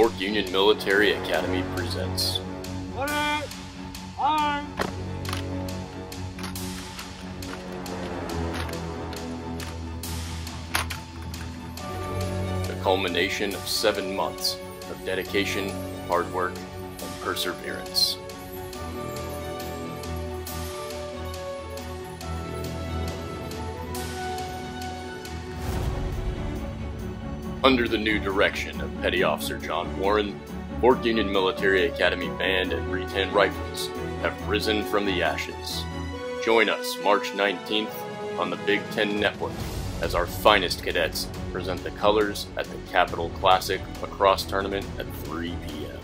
Fork Union Military Academy presents. The culmination of seven months of dedication, hard work, and perseverance. Under the new direction of Petty Officer John Warren, Fork Union Military Academy Band and Retan Rifles have risen from the ashes. Join us March 19th on the Big Ten Network as our finest cadets present the colors at the Capital Classic Lacrosse Tournament at 3 p.m.